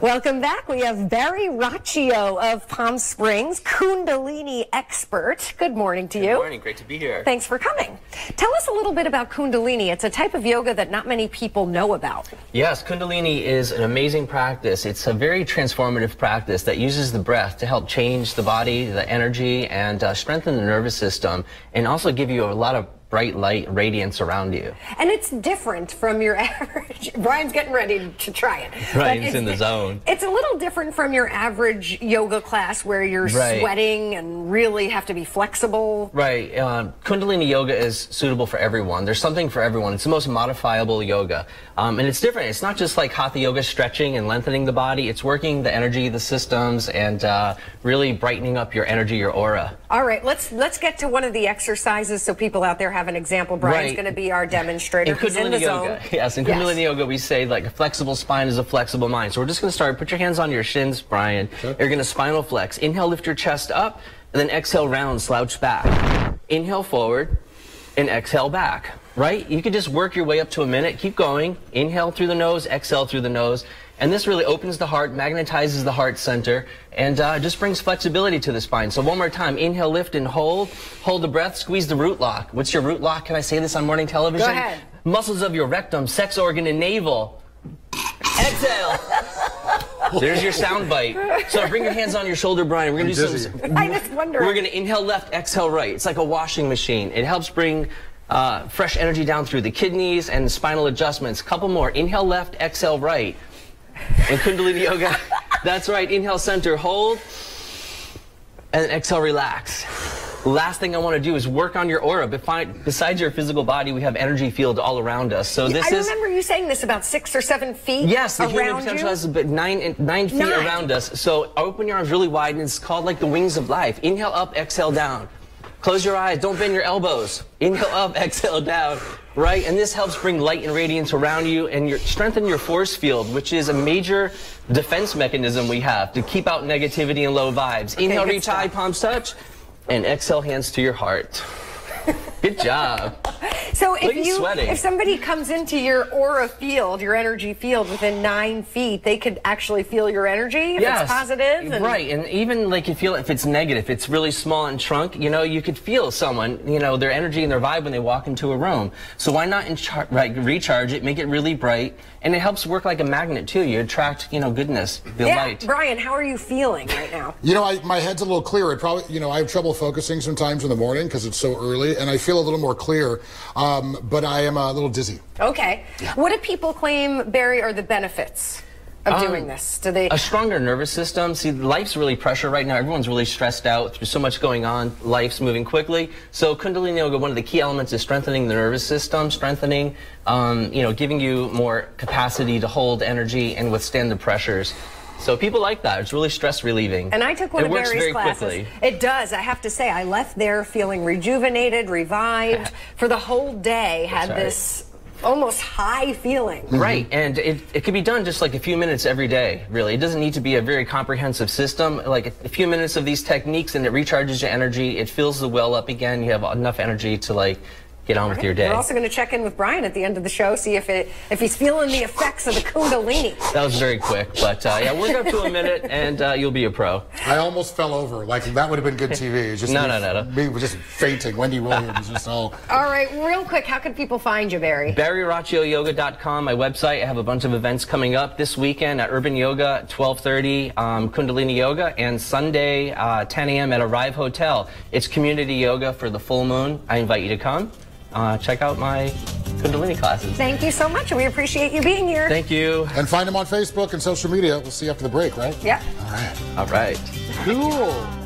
Welcome back. We have Barry Racio of Palm Springs, Kundalini expert. Good morning to Good you. Good morning. Great to be here. Thanks for coming. Tell us a little bit about Kundalini. It's a type of yoga that not many people know about. Yes, Kundalini is an amazing practice. It's a very transformative practice that uses the breath to help change the body, the energy, and uh, strengthen the nervous system, and also give you a lot of bright light radiance around you. And it's different from your average. Brian's getting ready to try it. Right, But he's it's- in the zone. It's a little different from your average yoga class where you're Right. sweating and really have to be flexible. Right. Um, Kundalini yoga is suitable for everyone. There's something for everyone. It's the most modifiable yoga. Um, and it's different. It's not just like hatha yoga stretching and lengthening the body. It's working the energy, the systems, and uh, really brightening up your energy, your aura. All right, let's let's get to one of the exercises so people out there have an example. Brian's Right. going to be our demonstrator. In He's in the Yoga, zone. yes, in Kundalini Yoga, we say like a flexible spine is a flexible mind. So we're just going to start. Put your hands on your shins, Brian. You're going to spinal flex. Inhale, lift your chest up, and then exhale, round, slouch back. Inhale forward, and exhale back. Right? You could just work your way up to a minute. Keep going. Inhale through the nose, exhale through the nose. And this really opens the heart, magnetizes the heart center, and uh, just brings flexibility to the spine. So one more time. Inhale, lift, and hold. Hold the breath. Squeeze the root lock. What's your root lock? Can I say this on morning television? Go ahead. Muscles of your rectum, sex organ, and navel. Exhale. There's your sound bite. So bring your hands on your shoulder, Brian. We're gonna do dizzy. some. I just wonder. We're gonna inhale left, exhale right. It's like a washing machine. It helps bring uh, fresh energy down through the kidneys and spinal adjustments. Couple more. Inhale left, exhale right. In Kundalini Yoga, that's right. Inhale center, hold, and exhale relax. Last thing I want to do is work on your aura. Besides your physical body, we have energy field all around us. So this I is. remember you saying this about six or seven feet Yes, the human potential you. has about nine nine feet Nine. around us. So open your arms really wide, and it's called like the wings of life. Inhale up, exhale down. Close your eyes. Don't bend your elbows. Inhale up, exhale down. Right, and this helps bring light and radiance around you, and your, strengthen your force field, which is a major defense mechanism we have to keep out negativity and low vibes. Inhale, reach high, palms touch, and exhale, hands to your heart. Good job. So if Look, you, sweating. if somebody comes into your aura field, your energy field within nine feet, they could actually feel your energy if it's positive. and- right, and even like you feel if it's negative, if it's really small and shrunk, you know, you could feel someone, you know, their energy and their vibe when they walk into a room. So why not in right, recharge it, make it really bright, and it helps work like a magnet too. You attract, you know, goodness, the Yeah, light. Brian, how are you feeling right now? You know, I, my head's a little clearer. It probably, you know, I have trouble focusing sometimes in the morning because it's so early, and I feel a little more clear. Um, but I am a little dizzy. Okay. What do people claim, Barry, are the benefits of Um, doing this? Do they? A stronger nervous system. See, life's really pressure right now. Everyone's really stressed out. There's so much going on. Life's moving quickly. So Kundalini Yoga, one of the key elements is strengthening the nervous system, strengthening, um, you know, giving you more capacity to hold energy and withstand the pressures. So people like that. It's really stress relieving. And I took one it of works Barry's very classes. quickly. It does. I have to say, I left there feeling rejuvenated, revived for the whole day. Had right. this almost high feeling. Mm-hmm. Right, and it, it can be done just like a few minutes every day, really. It doesn't need to be a very comprehensive system. Like a, a few minutes of these techniques and it recharges your energy, it fills the well up again, you have enough energy to like get on with your day. We're also going to check in with Brian at the end of the show, see if it if he's feeling the effects of the Kundalini. That was very quick, but uh, yeah, work up to a minute and uh, you'll be a pro. I almost fell over. Like that would have been good TV. It's just No, me, no, no, no. Me was just fainting. Wendy Williams just all. All right, real quick, how can people find you, Barry? BarryRacioYoga.com, my website. I have a bunch of events coming up this weekend at Urban Yoga at 12:30, um, Kundalini Yoga, and Sunday uh, 10 a.m. at Arrive Hotel. It's community yoga for the full moon. I invite you to come. Uh, check out my Kundalini classes. Thank you so much, we appreciate you being here. Thank you. And find him on Facebook and social media. We'll see you after the break, right? yeah. All right. All right. Cool.